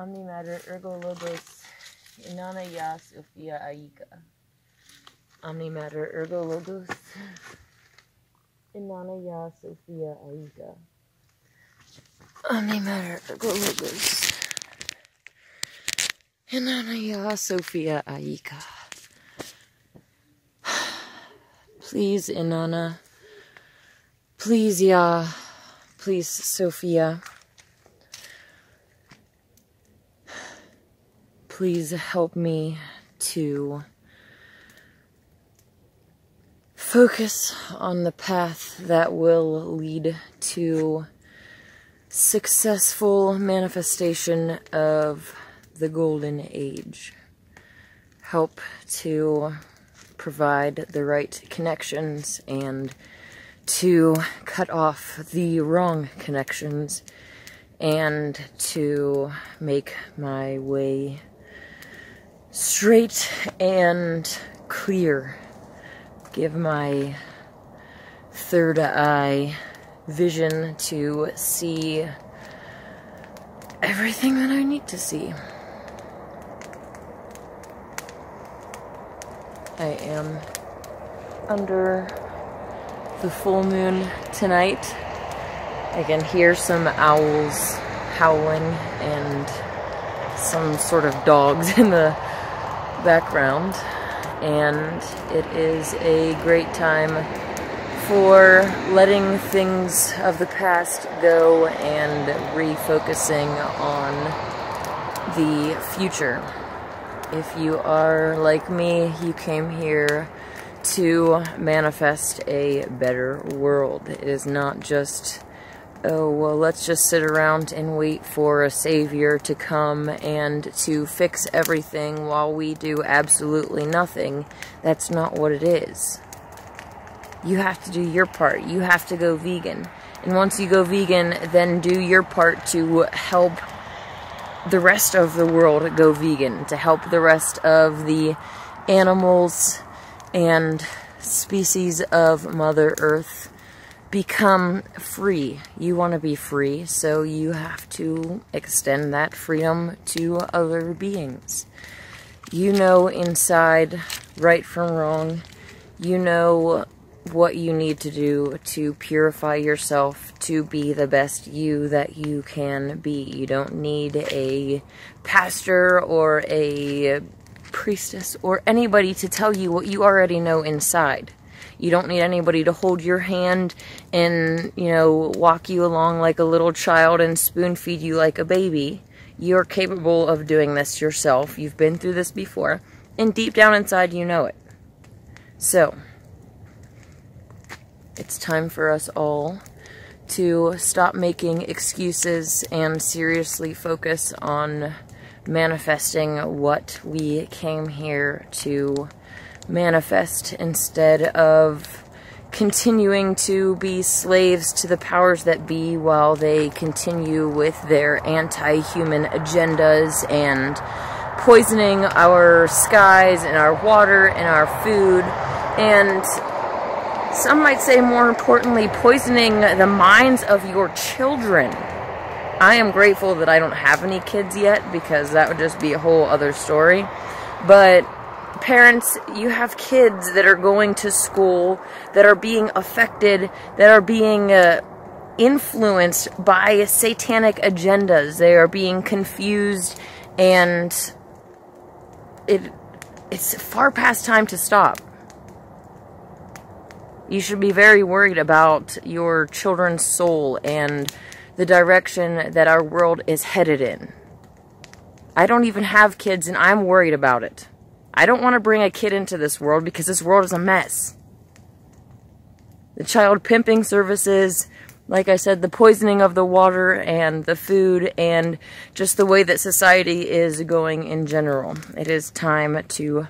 Omnimatter ergo logos inanna ya Sophia Aika. Omnimatter ergo logos inanna ya Sophia Aika. Omnimatter ergo logos inanna ya Sophia Aika. Please, Inanna. Please, Ya. Please, Sophia. please help me to focus on the path that will lead to successful manifestation of the golden age. Help to provide the right connections and to cut off the wrong connections and to make my way straight and clear. Give my third eye vision to see everything that I need to see. I am under the full moon tonight. I can hear some owls howling and some sort of dogs in the background, and it is a great time for letting things of the past go and refocusing on the future. If you are like me, you came here to manifest a better world. It is not just oh, well, let's just sit around and wait for a savior to come and to fix everything while we do absolutely nothing. That's not what it is. You have to do your part. You have to go vegan. And once you go vegan, then do your part to help the rest of the world go vegan, to help the rest of the animals and species of Mother Earth become free. You want to be free, so you have to extend that freedom to other beings. You know inside right from wrong. You know what you need to do to purify yourself to be the best you that you can be. You don't need a pastor or a priestess or anybody to tell you what you already know inside. You don't need anybody to hold your hand and, you know, walk you along like a little child and spoon feed you like a baby. You're capable of doing this yourself. You've been through this before. And deep down inside, you know it. So, it's time for us all to stop making excuses and seriously focus on manifesting what we came here to manifest instead of continuing to be slaves to the powers that be while they continue with their anti-human agendas and poisoning our skies and our water and our food and some might say more importantly poisoning the minds of your children. I am grateful that I don't have any kids yet because that would just be a whole other story. But parents, you have kids that are going to school, that are being affected, that are being uh, influenced by satanic agendas. They are being confused, and it it's far past time to stop. You should be very worried about your children's soul and the direction that our world is headed in. I don't even have kids, and I'm worried about it. I don't want to bring a kid into this world because this world is a mess. The child pimping services, like I said, the poisoning of the water and the food and just the way that society is going in general. It is time to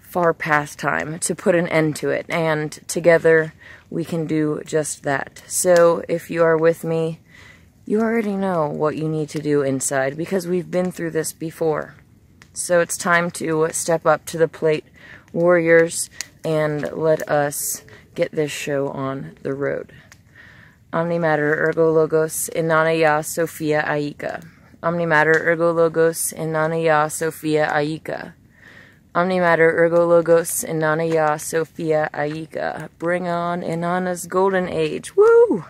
far past time to put an end to it, and together we can do just that. So if you are with me, you already know what you need to do inside because we've been through this before. So it's time to step up to the plate, warriors, and let us get this show on the road. Omni matter ergo logos inanaya sophia aika. Omni matter ergo logos inanaya sophia aika. Omni matter ergo logos inanaya sophia aika. Bring on Inanna's golden age. Woo!